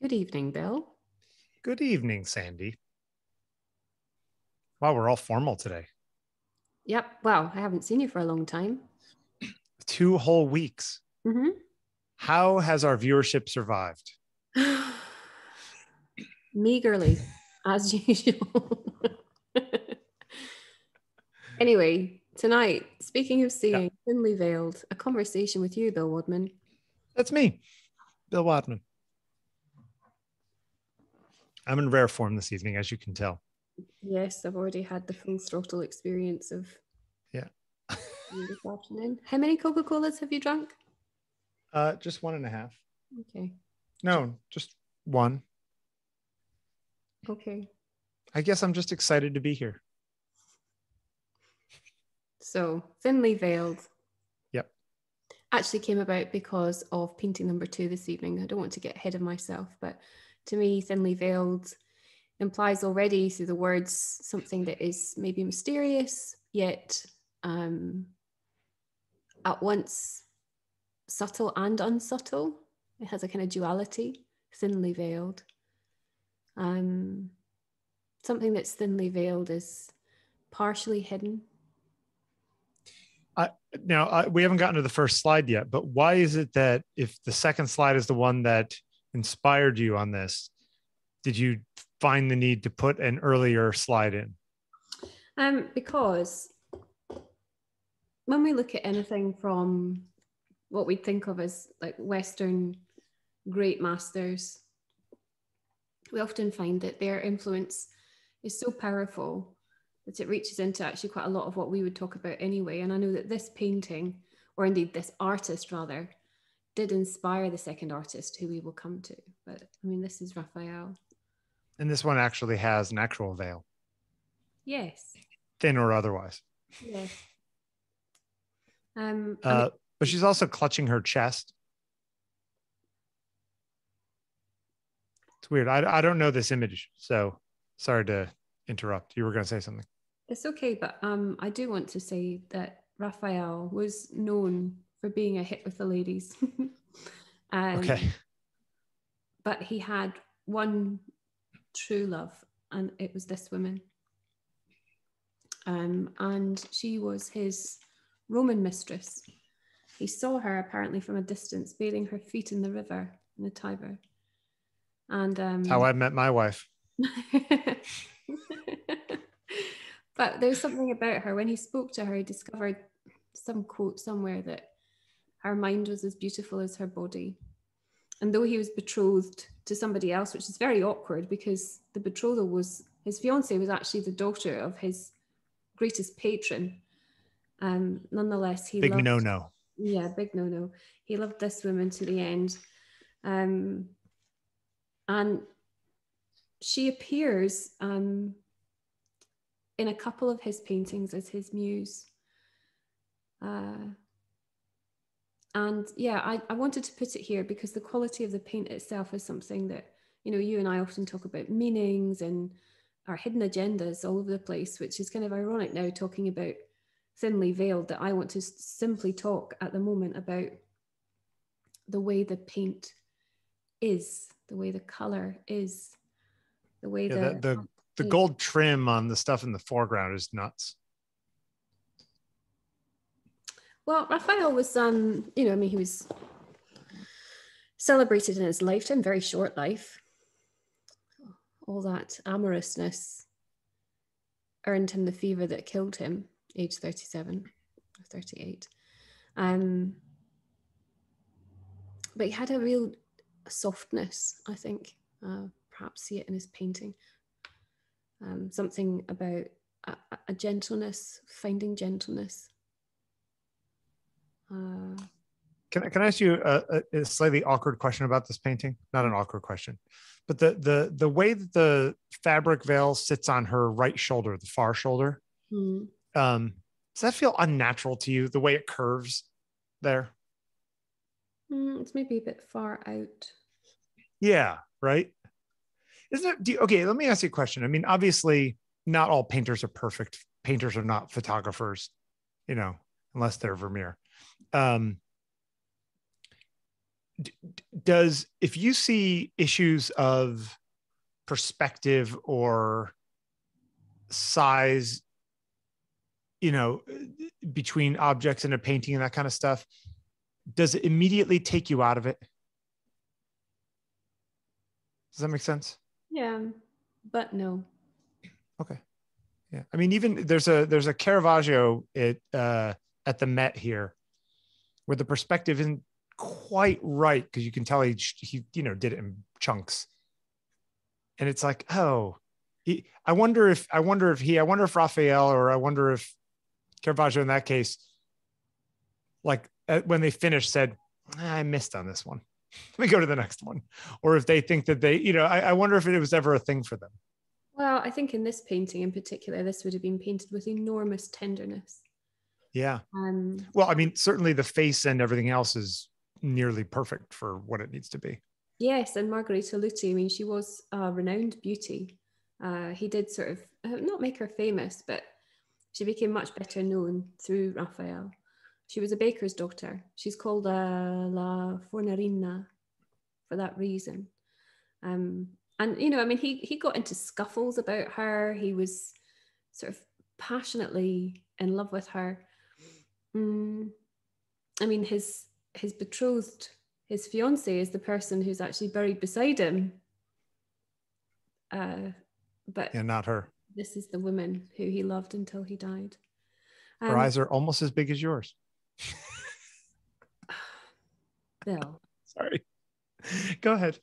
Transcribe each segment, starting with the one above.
Good evening, Bill. Good evening, Sandi. Wow, we're all formal today. Yep. Wow, I haven't seen you for a long time. Two whole weeks. Mm-hmm. How has our viewership survived? Meagerly, as usual. anyway, tonight, speaking of seeing thinly veiled, a conversation with you, Bill Wadman. That's me, Bill Wadman. I'm in rare form this evening, as you can tell. Yes, I've already had the full throttle experience of Yeah. this afternoon. How many Coca Colas have you drunk? Uh, just one and a half. Okay. No, just one. Okay. I guess I'm just excited to be here. So, thinly veiled. Yep. Actually came about because of painting number two this evening. I don't want to get ahead of myself, but to me, thinly veiled implies already through the words something that is maybe mysterious, yet um, at once subtle and unsubtle. It has a kind of duality, thinly veiled. Um, something that's thinly veiled is partially hidden. I, now, we haven't gotten to the first slide yet, but why is it that if the second slide is the one that inspired you on this, did you find the need to put an earlier slide in? Um, because when we look at anything from what we think of as like Western great masters, we often find that their influence is so powerful that it reaches into actually quite a lot of what we would talk about anyway. And I know that this painting, or indeed this artist rather, did inspire the second artist who we will come to. But I mean, this is Raphael. And this one actually has an actual veil, Yes. thin or otherwise. Yes. Um, I Uh, mean, but she's also clutching her chest. It's weird. I, I don't know this image, so sorry to interrupt. You were going to say something. It's okay, but um, I do want to say that Raphael was known for being a hit with the ladies. um, Okay. But he had one true love, and it was this woman. Um, and she was his Roman mistress. He saw her apparently from a distance, bathing her feet in the river, in the Tiber. And um, How I met my wife. but there's something about her. When he spoke to her, he discovered some quote somewhere that her mind was as beautiful as her body. And though he was betrothed to somebody else, which is very awkward because the betrothal was his fiancee was actually the daughter of his greatest patron. Um, nonetheless, he Big loved, no no. yeah, big no no. He loved this woman to the end. Um, and she appears um, in a couple of his paintings as his muse. Uh, and yeah, I, I wanted to put it here because the quality of the paint itself is something that, you know, you and I often talk about meanings and our hidden agendas all over the place, which is kind of ironic now talking about thinly veiled that I want to simply talk at the moment about the way the paint is, the way the color is, the way Yeah, the, the, the, the gold trim on the stuff in the foreground is nuts. Well, Raphael was, um, you know, I mean, he was celebrated in his lifetime, very short life. All that amorousness earned him the fever that killed him, age 37 or 38. Um, but he had a real softness, I think. Uh, perhaps see it in his painting. Um, something about a- a gentleness, finding gentleness. Uh, Can I, can I ask you a, a- slightly awkward question about this painting? Not an awkward question, but the the the way that the fabric veil sits on her right shoulder, the far shoulder, hmm. um, does that feel unnatural to you? The way it curves there? Mm, it's maybe a bit far out. Yeah, right. Isn't it? Do you, okay, let me ask you a question. I mean, obviously, not all painters are perfect. Painters are not photographers, you know, unless they're Vermeer. Um, d- does if you see issues of perspective or size you know between objects in a painting and that kind of stuff does it immediately take you out of it? Does that make sense? Yeah but no. Okay. Yeah. I mean even there's a there's a caravaggio at uh at the met here where the perspective isn't quite right because you can tell he he you know did it in chunks. And it's like oh he, i wonder if i wonder if he i wonder if raphael or i wonder if caravaggio in that case like uh, when they finished said ah, i missed on this one. Let me go to the next one. Or if they think that they you know I, I wonder if it was ever a thing for them. Well i think in this painting in particular this would have been painted with enormous tenderness yeah um well i mean certainly the face and everything else is nearly perfect for what it needs to be. Yes, and Margherita Luti, I mean, she was a renowned beauty. Uh, he did sort of uh, not make her famous, but she became much better known through Raphael. She was a baker's daughter. She's called uh, La Fornarina for that reason. Um, and you know, I mean, he he got into scuffles about her. He was sort of passionately in love with her. Mm, I mean, his his betrothed, his fiance, is the person who's actually buried beside him. Uh, but yeah, not her. This is the woman who he loved until he died. Um, her eyes are almost as big as yours. Bill. Sorry. Go ahead.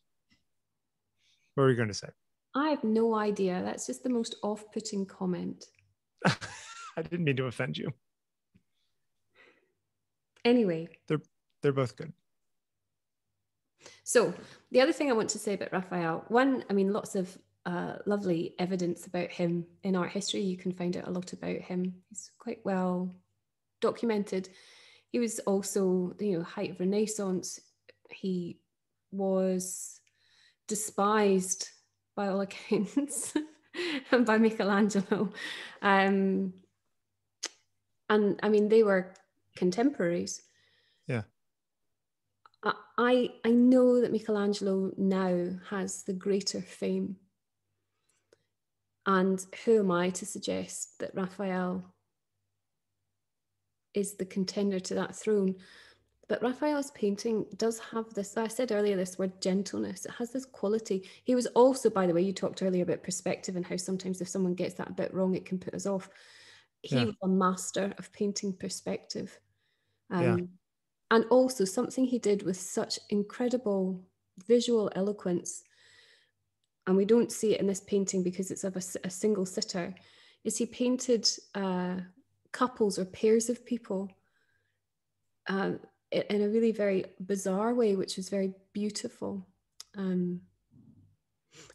What were you going to say? I have no idea. That's just the most off putting comment. I didn't mean to offend you. Anyway, they're they're both good. So the other thing I want to say about Raphael, one, I mean, lots of uh, lovely evidence about him in art history. You can find out a lot about him. He's quite well documented. He was also, you know, height of Renaissance. He was despised by all accounts and by Michelangelo. Um, and I mean, they were contemporaries. Yeah. I, I know that Michelangelo now has the greater fame. And who am I to suggest that Raphael is the contender to that throne? But Raphael's painting does have this, I said earlier, this word gentleness. It has this quality. He was also, by the way, you talked earlier about perspective and how sometimes if someone gets that a bit wrong, it can put us off. He yeah. was a master of painting perspective. Um, yeah and also something he did with such incredible visual eloquence and we don't see it in this painting because it's of a, a single sitter is he painted uh, couples or pairs of people um, in a really very bizarre way which was very beautiful. Um,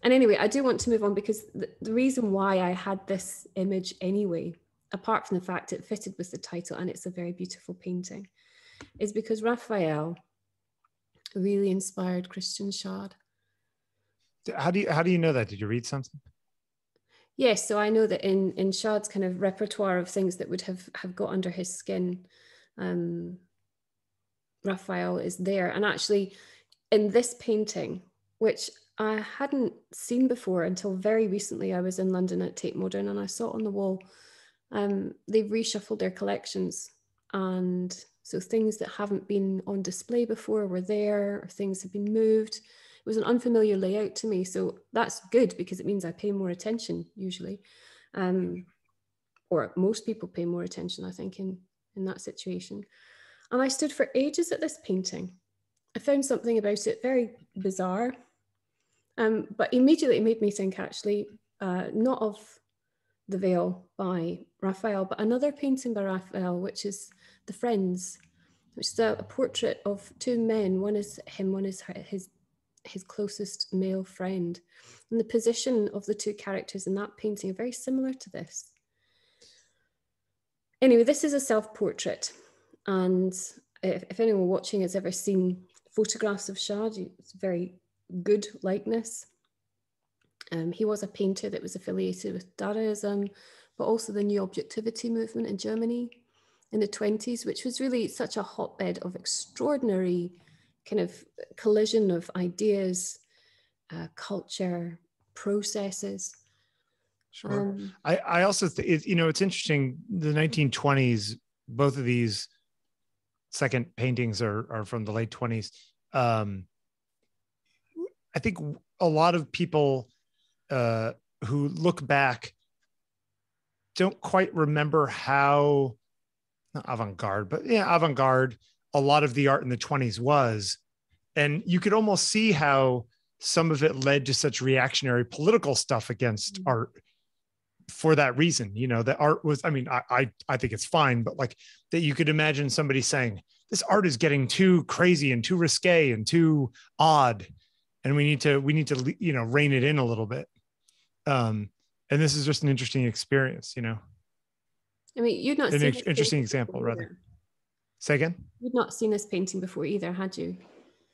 and anyway i do want to move on because the, the reason why i had this image anyway apart from the fact it fitted with the title and it's a very beautiful painting is because Raphael really inspired Christian Schad. How do you how do you know that? Did you read something? Yes, so I know that in in Schad's kind of repertoire of things that would have have got under his skin, um, Raphael is there, and actually, in this painting, which I hadn't seen before until very recently, I was in London at Tate Modern, and I saw it on the wall. Um, they've reshuffled their collections, and so things that haven't been on display before were there, or things have been moved. It was an unfamiliar layout to me. So that's good because it means I pay more attention usually. Um, or most people pay more attention, I think, in, in that situation. And I stood for ages at this painting. I found something about it very bizarre, um, but immediately it made me think actually, uh, not of The Veil by Raphael, but another painting by Raphael, which is the Friends, which is a, a portrait of two men. One is him, one is his his closest male friend. And the position of the two characters in that painting are very similar to this. Anyway, this is a self-portrait. And if, if, anyone watching has ever seen photographs of Schad, it's very good likeness. Um, he was a painter that was affiliated with Dadaism, but also the New Objectivity movement in Germany in the 20s, which was really such a hotbed of extraordinary kind of collision of ideas, uh, culture, processes. Sure. Um, I, I also, th- it, you know, it's interesting. The 1920s, both of these second paintings are, are from the late 20s. Um, I think a lot of people uh, who look back don't quite remember how not avant-garde, but yeah, avant-garde. A lot of the art in the 20s was, and you could almost see how some of it led to such reactionary political stuff against mm-hmm. art for that reason. You know, the art was. I mean, I, I I think it's fine, but like that, you could imagine somebody saying this art is getting too crazy and too risque and too odd, and we need to we need to you know rein it in a little bit. Um, and this is just an interesting experience, you know. I mean, you'd not an seen interesting example, rather. Say again. You'd not seen this painting before either, had you?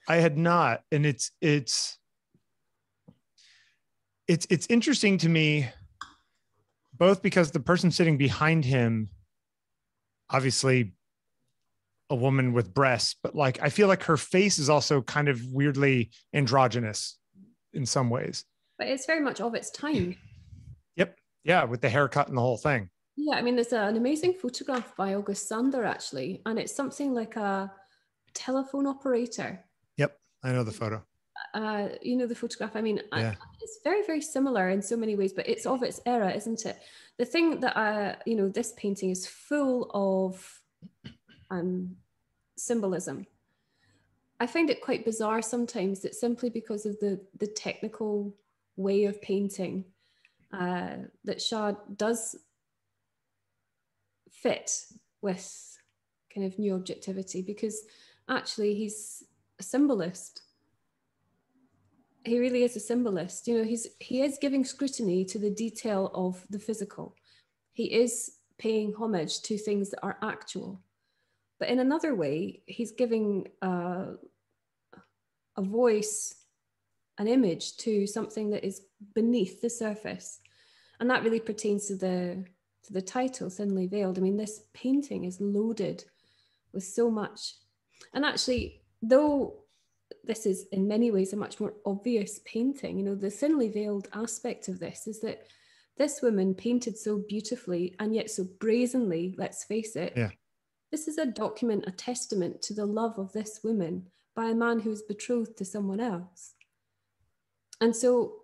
I had not, and it's it's it's it's interesting to me, both because the person sitting behind him, obviously, a woman with breasts, but like I feel like her face is also kind of weirdly androgynous in some ways. But it's very much of its time. Yep. Yeah, with the haircut and the whole thing. Yeah, I mean, there's an amazing photograph by August Sander actually, and it's something like a telephone operator. Yep, I know the photo. Uh, you know the photograph. I mean, yeah. I, it's very, very similar in so many ways, but it's of its era, isn't it? The thing that I, you know, this painting is full of um, symbolism. I find it quite bizarre sometimes that simply because of the the technical way of painting uh, that Schad does fit with kind of new objectivity because actually he's a symbolist. He really is a symbolist. You know he's he is giving scrutiny to the detail of the physical. He is paying homage to things that are actual but in another way he's giving uh, a voice an image to something that is beneath the surface and that really pertains to the to the title, Thinly Veiled. I mean, this painting is loaded with so much. And actually, though this is in many ways a much more obvious painting, you know, the thinly veiled aspect of this is that this woman painted so beautifully and yet so brazenly, let's face it. Yeah. This is a document, a testament to the love of this woman by a man who is betrothed to someone else. And so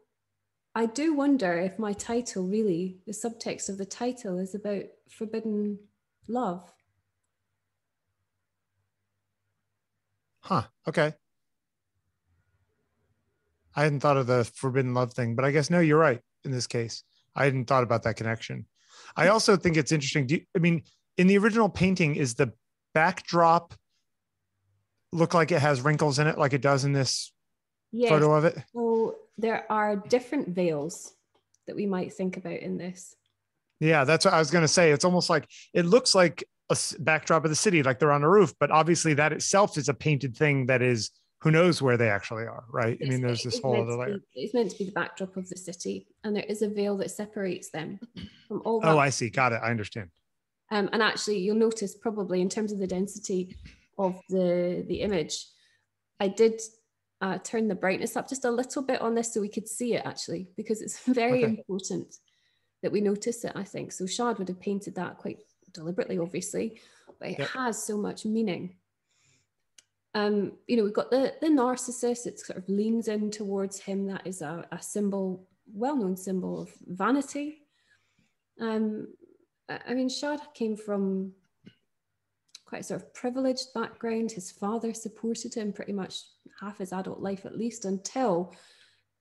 I do wonder if my title really, the subtext of the title is about forbidden love. Huh. Okay. I hadn't thought of the forbidden love thing, but I guess no, you're right in this case. I hadn't thought about that connection. I also think it's interesting. You, I mean, in the original painting, is the backdrop look like it has wrinkles in it, like it does in this yes. photo of it? So there are different veils that we might think about in this. Yeah, that's what I was going to say. It's almost like it looks like a backdrop of the city, like they're on a roof, but obviously that itself is a painted thing that is who knows where they actually are, right? It's, I mean, there's this whole other layer. Be, it's meant to be the backdrop of the city, and there is a veil that separates them from all. Oh, that. Oh, I see. Got it. I understand. Um, and actually, you'll notice probably in terms of the density of the the image, I did uh, turn the brightness up just a little bit on this so we could see it actually, because it's very okay. important that we notice it, I think. So Schad would have painted that quite deliberately, obviously, but it yep. has so much meaning. Um, you know, we've got the, the narcissus, it sort of leans in towards him. That is a, a symbol, well-known symbol of vanity. Um, I mean, Schad came from quite a sort of privileged background. His father supported him pretty much half his adult life at least until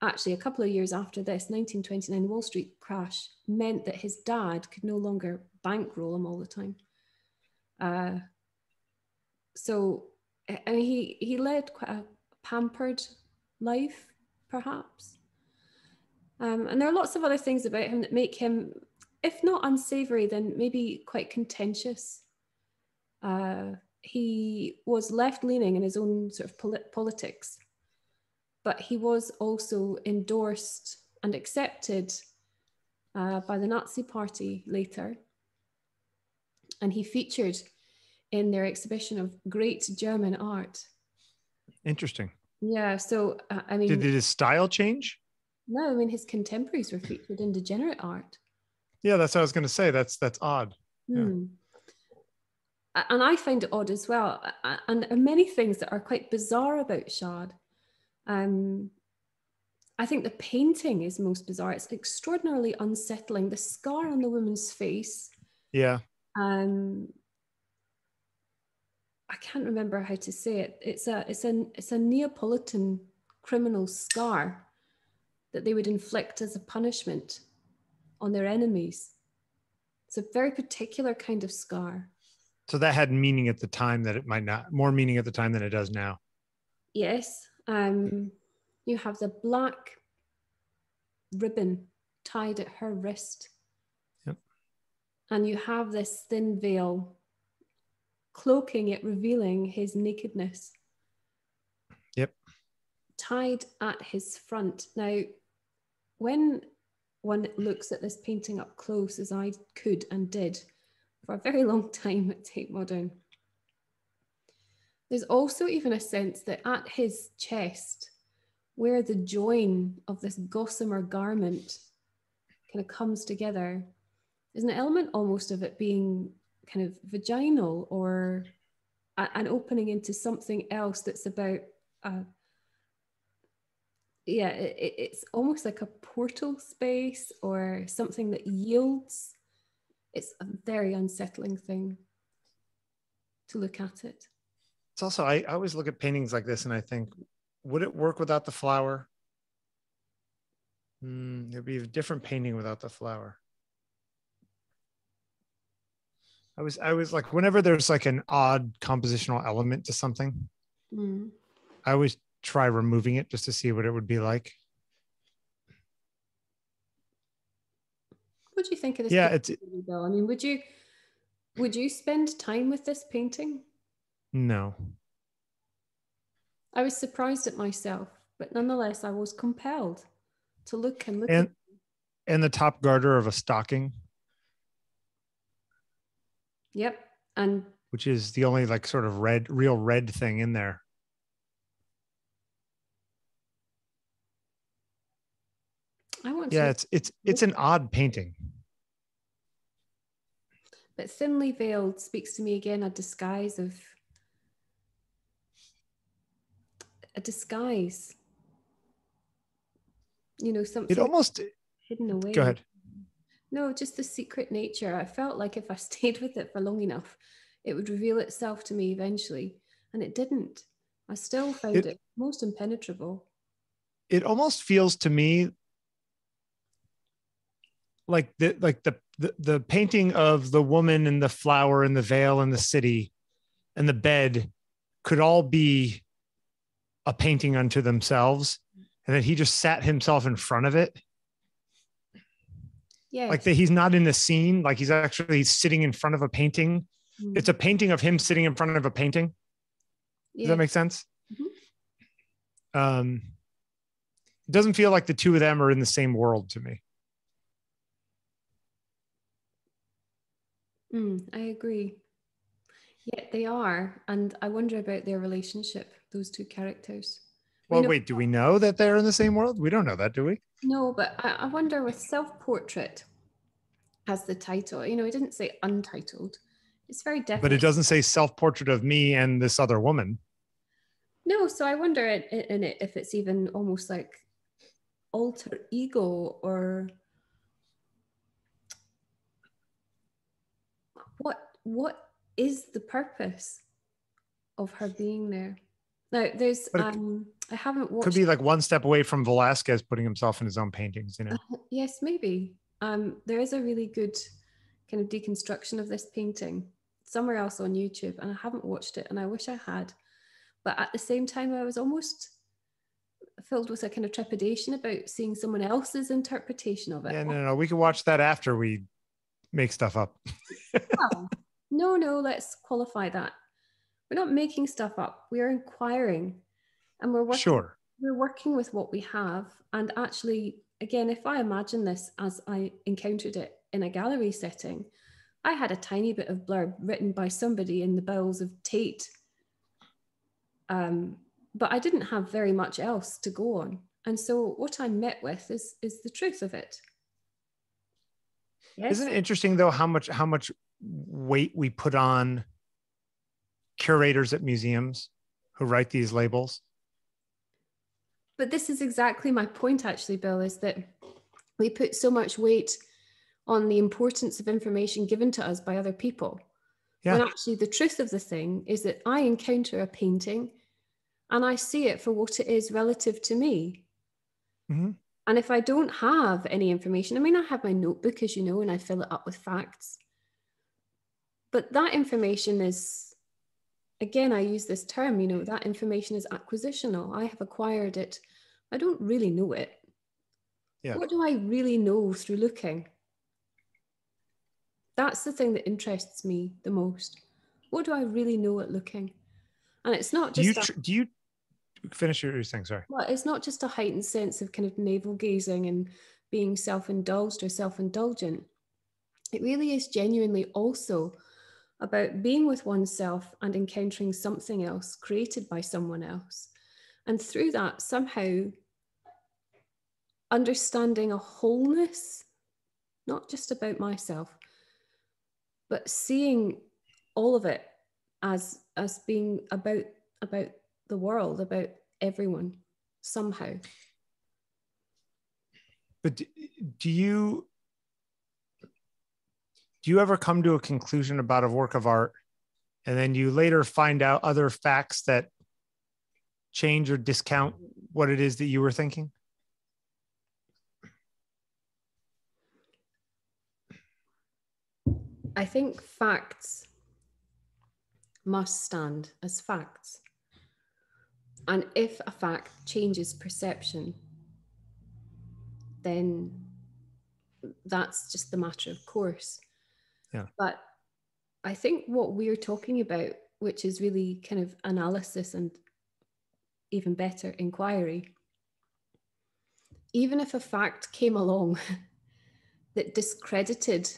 actually a couple of years after this 1929 wall street crash meant that his dad could no longer bankroll him all the time uh, so I mean, he he led quite a pampered life perhaps um, and there are lots of other things about him that make him if not unsavory then maybe quite contentious uh, he was left leaning in his own sort of polit- politics, but he was also endorsed and accepted uh, by the Nazi Party later. And he featured in their exhibition of great German art. Interesting. Yeah. So uh, I mean, Did his style change? no, I mean his contemporaries were featured in degenerate art. Yeah, that's what I was going to say. That's that's odd. Yeah. Hmm. And I find it odd as well. And there are many things that are quite bizarre about Schad Um, I think the painting is most bizarre. It's extraordinarily unsettling. The scar on the woman's face. Yeah. Um, I can't remember how to say it. It's a it's a it's a Neapolitan criminal scar that they would inflict as a punishment on their enemies. It's a very particular kind of scar. So that had meaning at the time that it might not more meaning at the time than it does now. Yes. Um, you have the black ribbon tied at her wrist. Yep. And you have this thin veil cloaking it, revealing his nakedness. Yep. Tied at his front. Now, when one looks at this painting up close, as I could and did for a very long time at Tate Modern, there's also even a sense that at his chest, where the join of this gossamer garment kind of comes together, there's an element almost of it being kind of vaginal or an opening into something else that's about, yeah, it, it- it's almost like a portal space or something that yields. It's a very unsettling thing to look at it. It's also I, I always look at paintings like this and I think, would it work without the flower? Hmm, it'd be a different painting without the flower. I was I was like whenever there's like an odd compositional element to something, Mm. I always try removing it just to see what it would be like. What do you think of this? Yeah, it's Bill? I mean, would you would you spend time with this painting? no. I was surprised at myself, but nonetheless, I was compelled to look and look. And and the top garter of a stocking, yep, and which is the only like sort of red, real red thing in there. I want Yeah, to, it's it's it's an odd painting. but thinly veiled speaks to me again a disguise of a disguise. You know, something It almost hidden away. go ahead. No, just the secret nature. I felt like if I stayed with it for long enough, it would reveal itself to me eventually. And it didn't. I still found It- it, most impenetrable. it almost feels to me like the like the, the the painting of the woman and the flower and the veil and the city and the bed could all be a painting unto themselves. And that he just sat himself in front of it. Yeah. like that he's not in the scene like he's actually sitting in front of a painting. It's a painting of him sitting in front of a painting. Does that make sense? Mhm. um it doesn't feel like the two of them are in the same world to me Mm, I agree. Yeah, they are. And I wonder about their relationship, those two characters. We Well, know- wait, do we know that they're in the same world? We don't know that, do we? No, but I, I wonder with self portrait as the title, you know, it didn't say untitled. It's very definite. But it doesn't say self portrait of me and this other woman. No, so I wonder in, in it if it's even almost like alter ego or what what is the purpose of her being there? Now there's it um I haven't watched Could be like one step away from Velasquez putting himself in his own paintings, you know? yes maybe um there is a really good kind of deconstruction of this painting somewhere else on youtube and i haven't watched it and i wish i had but at the same time i was almost filled with a kind of trepidation about seeing someone else's interpretation of it Yeah, no, no, we can watch that after we make stuff up. Well, no no let's qualify that we're not making stuff up we're inquiring and we're working Sure. we're working with what we have and actually again if i imagine this as i encountered it in a gallery setting i had a tiny bit of blurb written by somebody in the bowels of tate um, but I didn't have very much else to go on. And so what I'm met with is is the truth of it. Yes. Isn't it interesting though how much how much weight we put on curators at museums who write these labels? But this is exactly my point actually, Bill, is that we put so much weight on the importance of information given to us by other people. Yeah. When actually the truth of the thing is that I encounter a painting and I see it for what it is relative to me. Mm-hmm. And if I don't have any information, I mean, I have my notebook, as you know, and I fill it up with facts. But that information is, again, I use this term, you know, that information is acquisitional. I have acquired it. I don't really know it. Yeah. What do I really know through looking? That's the thing that interests me the most. What do I really know at looking? And it's not just. Do you, a, do you finish your thing? Sorry. Well, it's not just a heightened sense of kind of navel gazing and being self indulged or self indulgent. It really is genuinely also about being with oneself and encountering something else created by someone else. And through that, somehow understanding a wholeness, not just about myself, but seeing all of it as as being about about the world, about everyone somehow. But do you do you ever come to a conclusion about a work of art and then you later find out other facts that change or discount what it is that you were thinking? I think facts must stand as facts. And if a fact changes perception, then that's just the matter of course. Yeah. But I think what we're talking about, which is really kind of analysis and even better inquiry, even if a fact came along that discredited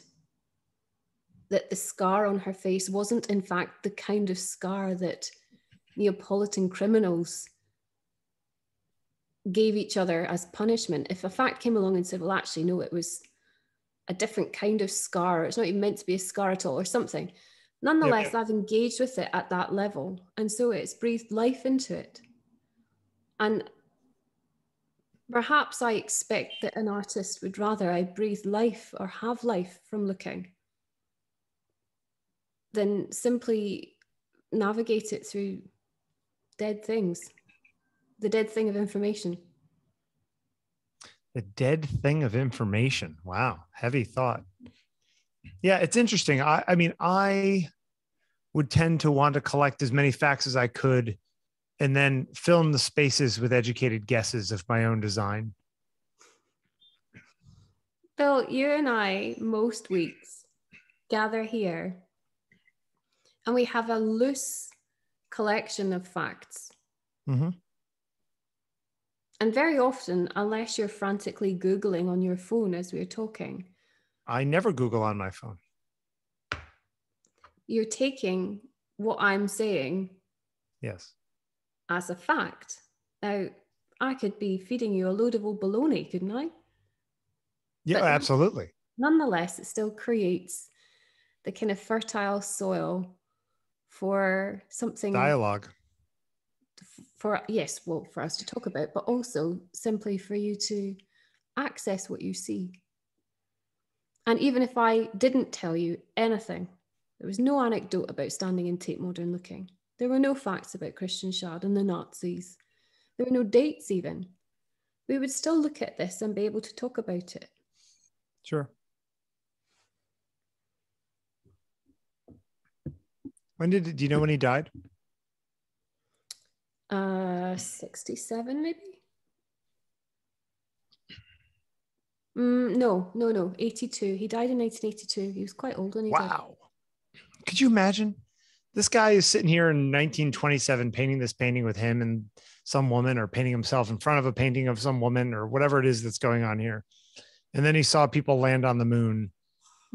that the scar on her face wasn't in fact the kind of scar that Neapolitan criminals gave each other as punishment. If a fact came along and said, well, actually, no, it was a different kind of scar, it's not even meant to be a scar at all, or something. Nonetheless, I've engaged with it at that level. And so it's breathed life into it. And perhaps I expect that an artist would rather I breathe life or have life from looking than simply navigate it through dead things, the dead thing of information. The dead thing of information. Wow, heavy thought. Yeah, it's interesting. I, I mean, I would tend to want to collect as many facts as I could and then fill in the spaces with educated guesses of my own design. Bill, you and I, most weeks, gather here and we have a loose collection of facts. Mm-hmm. And very often, unless you're frantically Googling on your phone as we're talking, I never Google on my phone. You're taking what I'm saying yes as a fact. Now, I could be feeding you a load of old baloney, couldn't I? Yeah, but absolutely. Nonetheless, it still creates the kind of fertile soil for something dialogue. For yes well for us to talk about but also simply for you to access what you see. And even if i didn't tell you anything there was no anecdote about standing in tate modern looking. There were no facts about christian schad and the nazis. There were no dates even. We would still look at this and be able to talk about it. Sure When did do you know when he died? Uh, 67 maybe. Mm, no, no, no, 82. He died in 1982. He was quite old when he died. Wow. Could you imagine? This guy is sitting here in 1927 painting this painting with him and some woman or painting himself in front of a painting of some woman or whatever it is that's going on here. And then he saw people land on the moon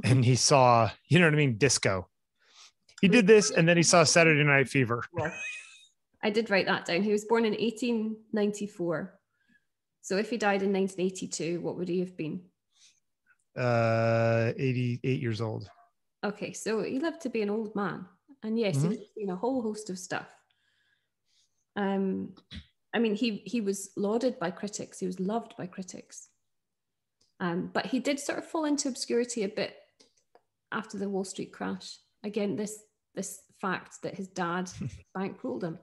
and he saw, you know what I mean, disco he did this and then he saw Saturday Night Fever. I did write that down. He was born in 1894. So if he died in 1982, what would he have been? Uh, 88 years old. Okay, so he lived to be an old man. And yes, mm-hmm. he's seen a whole host of stuff. Um, I mean, he he was lauded by critics. He was loved by critics. Um, but he did sort of fall into obscurity a bit after the Wall Street crash. Again, this this fact that his dad bankrolled him.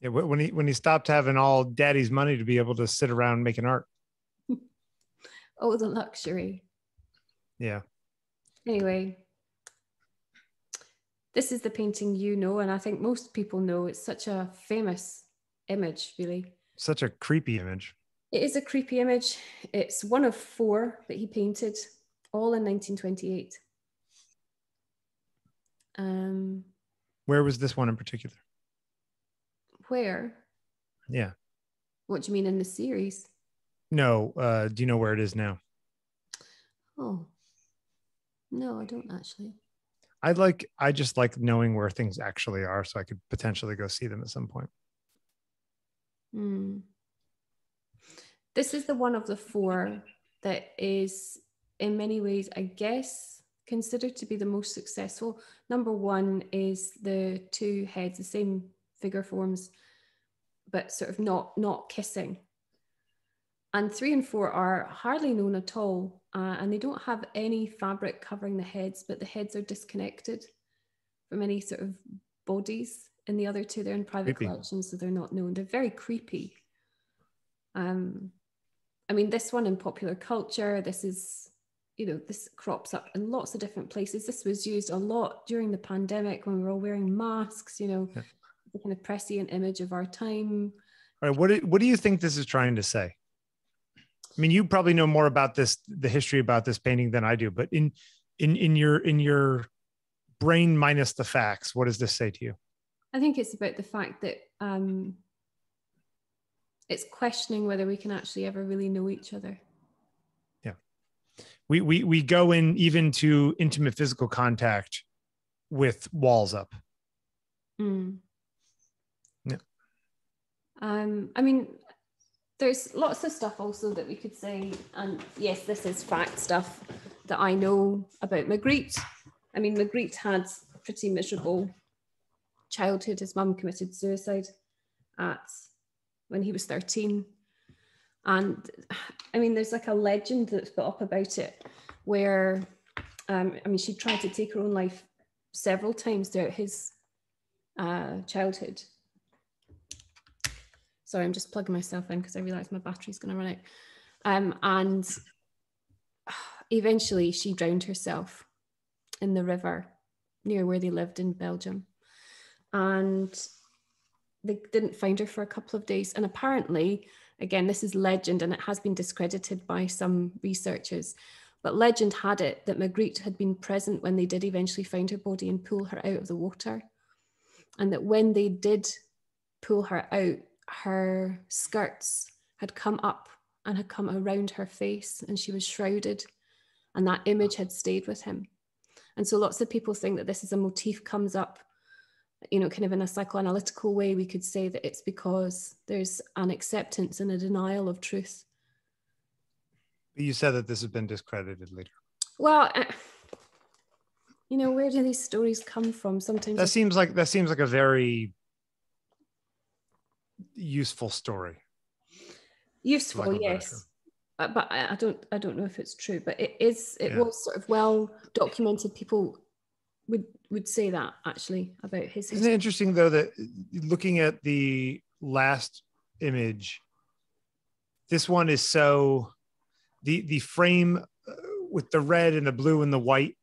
Yeah, when he when he stopped having all daddy's money to be able to sit around making art. oh, the luxury. Yeah. Anyway, this is the painting you know, and I think most people know. It's such a famous image, really. Such a creepy image. It is a creepy image. It's one of four that he painted, all in 1928. Um, Where was this one in particular? Where? Yeah. What do you mean in the series? No. Uh, do you know where it is now? Oh, no, I don't actually. I like I just like knowing where things actually are so I could potentially go see them at some point. Hmm. This is the one of the four that is in many ways, I guess, considered to be the most successful. Number one is the two heads, the same figure forms, but sort of not not kissing. And three and four are hardly known at all, uh, and they don't have any fabric covering the heads, but the heads are disconnected from any sort of bodies. In the other two, they're in private creepy. collections, so they're not known. They're very creepy. Um, I mean, this one in popular culture, this is, you know, this crops up in lots of different places. This was used a lot during the pandemic when we were all wearing masks, you know, yeah. the kind of prescient image of our time. All right, what do, what do you think this is trying to say? I mean, you probably know more about this, the history about this painting than I do, but in in in your in your brain minus the facts, what does this say to you? I think it's about the fact that um, it's questioning whether we can actually ever really know each other. We we we go in even to intimate physical contact with walls up. Mm. Yeah. Um, I mean, there's lots of stuff also that we could say, and yes, this is fact stuff that I know about Magritte. I mean, Magritte had pretty miserable childhood. His mum committed suicide at when he was 13. And I mean, there's like a legend that's put up about it where, um, I mean, she tried to take her own life several times throughout his uh, childhood. Sorry, I'm just plugging myself in because I realised my battery's going to run out. Um, and eventually she drowned herself in the river near where they lived in Belgium. And they didn't find her for a couple of days. And apparently, again, this is legend and it has been discredited by some researchers. But legend had it that Magritte had been present when they did eventually find her body and pull her out of the water. And that when they did pull her out, her skirts had come up and had come around her face and she was shrouded and that image had stayed with him and so lots of people think that this is a motif comes up you know kind of in a psychoanalytical way we could say that it's because there's an acceptance and a denial of truth you said that this has been discredited later well uh, you know where do these stories come from sometimes that seems like that seems like a very useful story. Useful, yes. Uh, but I, I, don't I don't know if it's true, but it is it yeah. was sort of well documented. People would would say that actually about his. Isn't it interesting though that looking at the last image, this one is so the the frame uh, with the red and the blue and the white,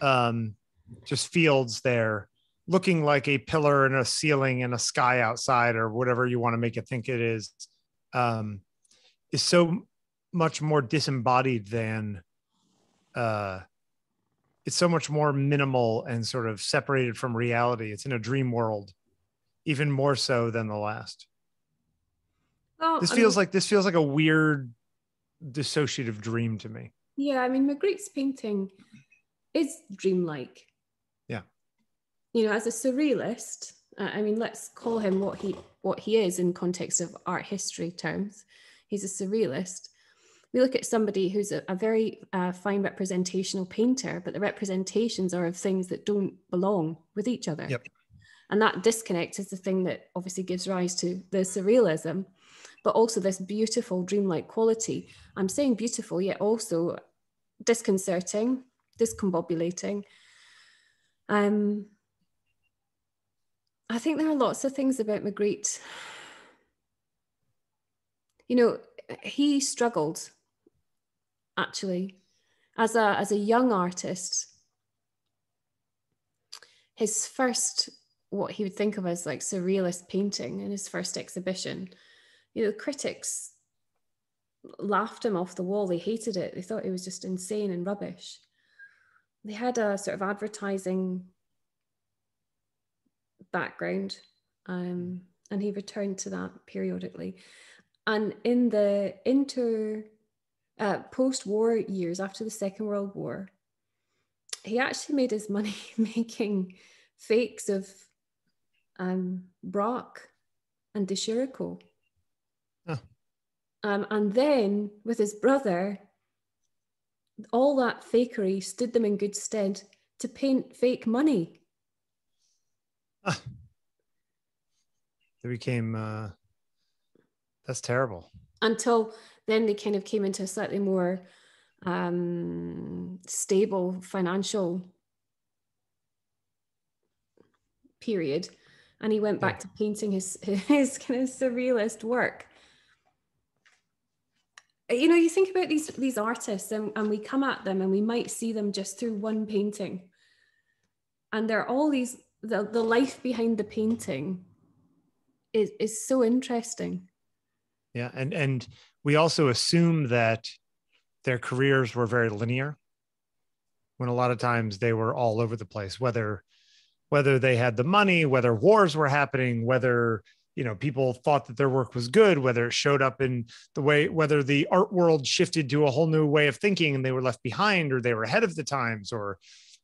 um, just fields there looking like a pillar and a ceiling and a sky outside or whatever you want to make it think it is um, is so much more disembodied than uh, it's so much more minimal and sort of separated from reality. It's in a dream world even more so than the last. Well, this I feels mean, like this feels like a weird dissociative dream to me. Yeah i mean magritte's painting is dreamlike. Yeah. You know, as a surrealist, Uh, I mean, let's call him what he what he is in context of art history terms. He's a surrealist. We look at somebody who's a, a very uh, fine representational painter, but the representations are of things that don't belong with each other. Yep. And that disconnect is the thing that obviously gives rise to the surrealism, but also this beautiful dreamlike quality. I'm saying beautiful, yet also disconcerting, discombobulating. Um, I think there are lots of things about Magritte. You know, he struggled actually as a as a young artist. His first what he would think of as like surrealist painting in his first exhibition, you know, critics laughed him off the wall. They hated it. They thought it was just insane and rubbish. They had a sort of advertising background, um, and he returned to that periodically. And in the inter uh, post-war years after the Second World War, he actually made his money making fakes of um, Braque and De Chirico. Oh. Um, and then with his brother, all that fakery stood them in good stead to paint fake money. Ah. They became, uh, that's terrible. Until then, they kind of came into a slightly more um, stable financial period. And he went back to painting his, his kind of surrealist work. You know you think about these these artists and, and we come at them and we might see them just through one painting. And there are all these the, the life behind the painting is is so interesting yeah. And and we also assume that their careers were very linear when a lot of times they were all over the place whether whether they had the money whether wars were happening whether you know people thought that their work was good whether it showed up in the way whether the art world shifted to a whole new way of thinking and they were left behind or they were ahead of the times or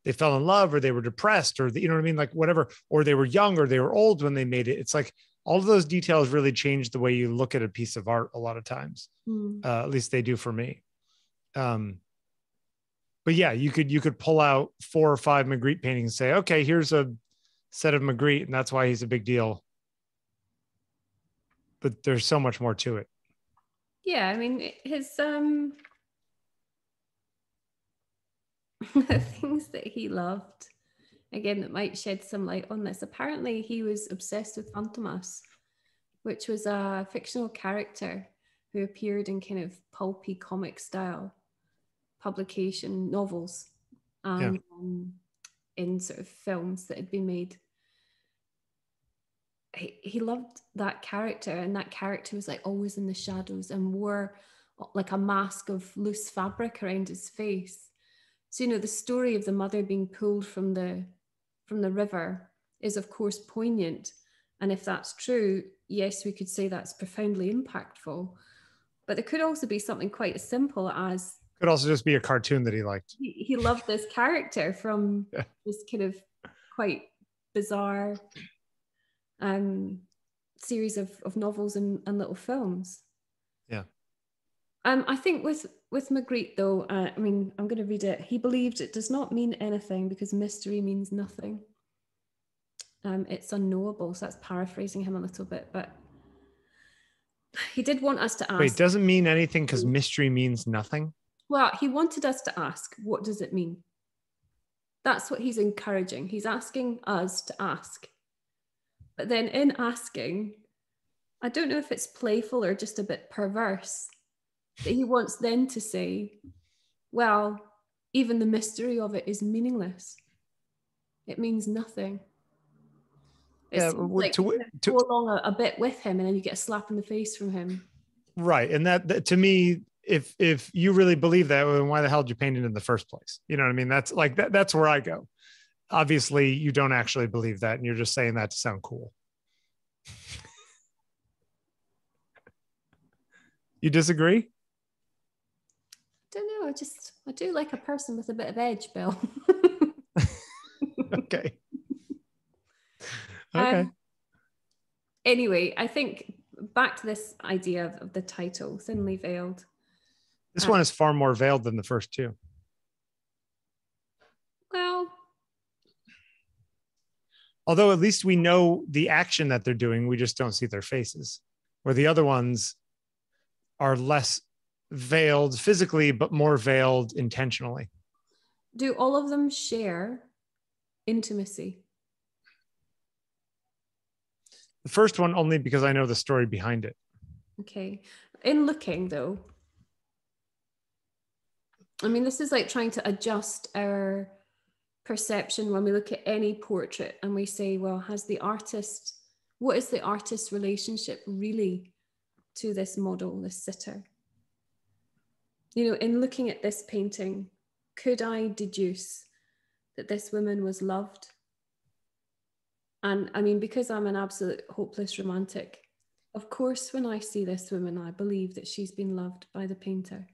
they fell in love or they were depressed or the, you know what i mean? Like whatever or they were young or they were old when they made it. It's like all of those details really change the way you look at a piece of art a lot of times mm. uh, at least they do for me um but yeah you could you could pull out four or five magritte paintings and say okay here's a set of magritte and that's why he's a big deal but there's so much more to it. Yeah, I mean his um the things that he loved again that might shed some light on this. Apparently he was obsessed with Fantomas, which was a fictional character who appeared in kind of pulpy comic style publication novels and yeah. um, in sort of films that had been made he, he loved that character and that character was like always in the shadows and wore like a mask of loose fabric around his face so you know the story of the mother being pulled from the from the river is of course poignant and if that's true yes we could say that's profoundly impactful but there could also be something quite as simple as could also just be a cartoon that he liked he, he loved this character from yeah. this kind of quite bizarre um, series of, of novels and, and little films. Yeah. Um, I think with with Magritte though, uh, I mean, I'm going to read it. He believed it does not mean anything because mystery means nothing. Um, it's unknowable. So that's paraphrasing him a little bit, but he did want us to ask. Wait, doesn't mean anything because mystery means nothing. Well, he wanted us to ask, what does it mean? That's what he's encouraging. He's asking us to ask but then in asking, I don't know if it's playful or just a bit perverse, that he wants then to say, well, even the mystery of it is meaningless. It means nothing. It yeah, like to, to, go along a, a, bit with him, and then you get a slap in the face from him. Right, and that, that to me, if if you really believe that, then why the hell did you paint it in the first place? You know what I mean? That's like that. That's where I go obviously you don't actually believe that and you're just saying that to sound cool you disagree know i just i do like a person with a bit of edge bill okay okay um, anyway, I think back to this idea of, of the title, thinly veiled. This Uh, one is far more veiled than the first two. Well, Although at least we know the action that they're doing, we just don't see their faces. Where the other ones are less veiled physically, but more veiled intentionally. do all of them share intimacy? The first one only because I know the story behind it. Okay. In looking though, I mean, this is like trying to adjust our perception when we look at any portrait and we say, well, has the artist, what is the artist's relationship really to this model, this sitter? You know, in looking at this painting, could I deduce that this woman was loved? And I mean, because I'm an absolute hopeless romantic, of course, when I see this woman, I believe that she's been loved by the painter.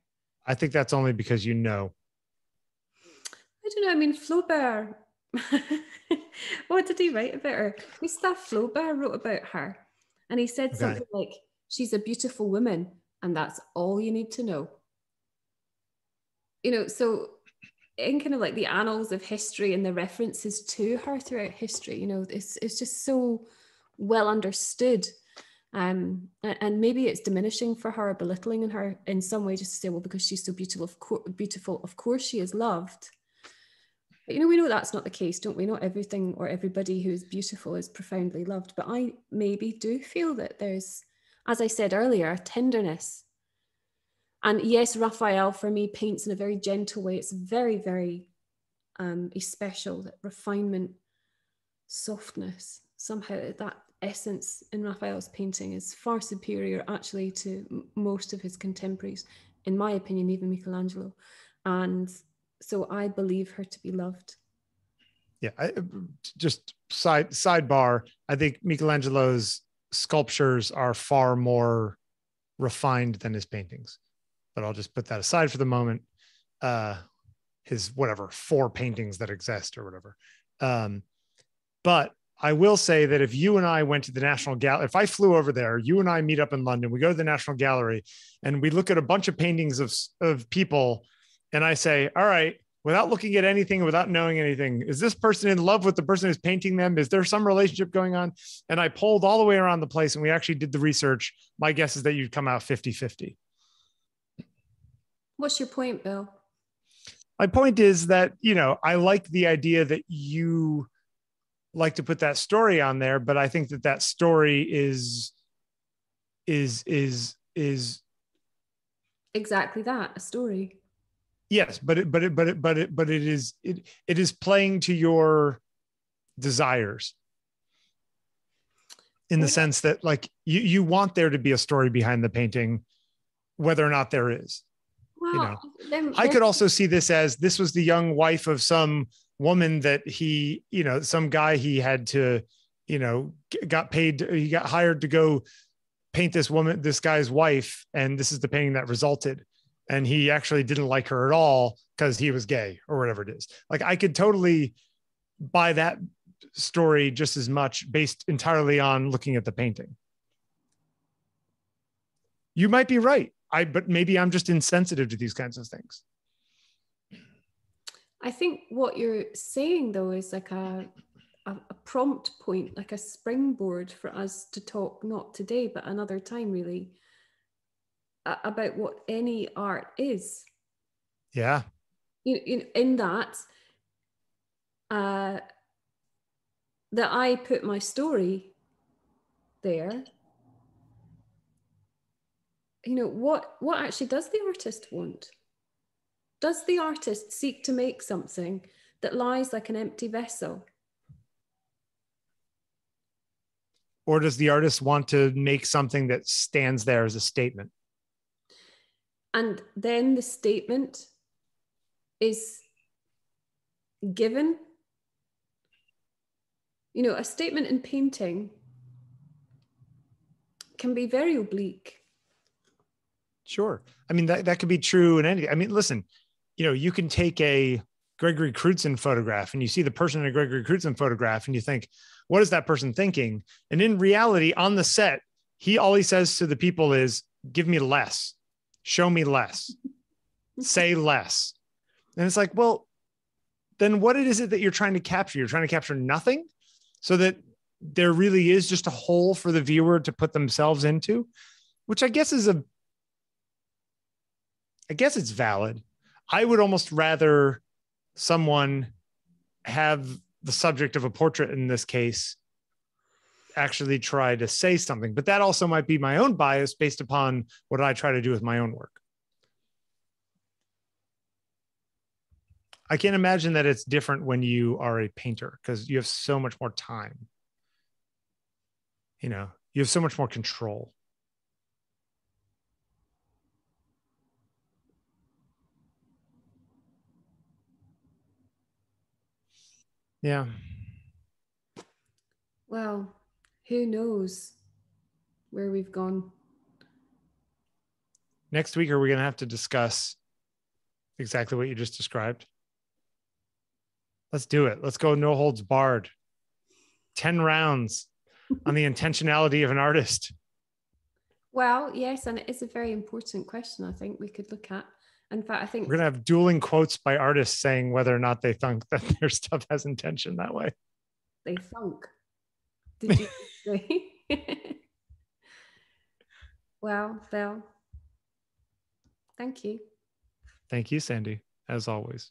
I think that's only because you know. I don't know. I mean, Flaubert. what did he write about her? Gustave Flaubert wrote about her, and he said Okay. something like, "She's a beautiful woman, and that's all you need to know." You know, so in kind of like the annals of history and the references to her throughout history, you know, it's it's just so well understood. Um, and maybe it's diminishing for her, belittling in her in some way, just to say, well, because she's so beautiful, of course, beautiful, of course she is loved. But you know, we know that's not the case, don't we? Not everything or everybody who is beautiful is profoundly loved. But I maybe do feel that there's, as I said earlier, tenderness. And yes, Raphael for me paints in a very gentle way. It's very, very um, special that refinement, softness, somehow that essence in Raphael's painting is far superior actually to most of his contemporaries, in my opinion, even Michelangelo. And so I believe her to be loved. Yeah, I, just side sidebar. I think Michelangelo's sculptures are far more refined than his paintings, but I'll just put that aside for the moment. Uh, his whatever four paintings that exist or whatever. Um, but I will say that if you and I went to the National Gallery, if I flew over there, you and I meet up in London, we go to the National Gallery and we look at a bunch of paintings of, of people, and I say, All right, without looking at anything, without knowing anything, is this person in love with the person who's painting them? Is there some relationship going on? And I polled all the way around the place and we actually did the research. My guess is that you'd come out 50 50. What's your point, Bill? my point is that you know i like the idea that you like to put that story on there but i think that that story is is is is Exactly that, a story. yes but it but it but it but it but it is it it is playing to your desires in the sense that like you you want there to be a story behind the painting whether or not there is Well, know, then- I could also see this as this was the young wife of some woman that he, you know, some guy he had to, you know, got paid, he got hired to go paint this woman, this guy's wife. And this is the painting that resulted. And he actually didn't like her at all because he was gay or whatever it is. Like I could totally buy that story just as much based entirely on looking at the painting. You might be right. I, but maybe I'm just insensitive to these kinds of things. I think what you're saying though is like a, a a prompt point, like a springboard for us to talk not today but another time really a- about what any art is. Yeah. You, you in that uh, that I put my story there. You know what? What actually does the artist want? Does the artist seek to make something that lies like an empty vessel? Or does the artist want to make something that stands there as a statement? And then the statement is given. You know, a statement in painting can be very oblique. Sure. I mean, that, that could be true in any, I mean, listen, you know, you can take a Gregory Crewdson photograph and you see the person in a Gregory Crewdson photograph and you think, what is that person thinking? And in reality, on the set, he all he says to the people is, give me less, show me less, say less. And it's like, well, then what is it that you're trying to capture? You're trying to capture nothing so that there really is just a hole for the viewer to put themselves into, which I guess is a, I guess it's valid. I would almost rather someone have the subject of a portrait in this case actually try to say something but that also might be my own bias based upon what i try to do with my own work. I can't imagine that it's different when you are a painter because you have so much more time. You know you have so much more control Yeah. Well, who knows where we've gone? Next week, are we going to have to discuss exactly what you just described? Let's do it. Let's go no holds barred. 10 rounds on the intentionality of an artist. Well, yes, and it is a very important question I think we could look at. In fact, I think we're gonna have dueling quotes by artists saying whether or not they think that their stuff has intention that way. They thunk. Did you say? well, Bill. Thank you. Thank you, Sandi, as always.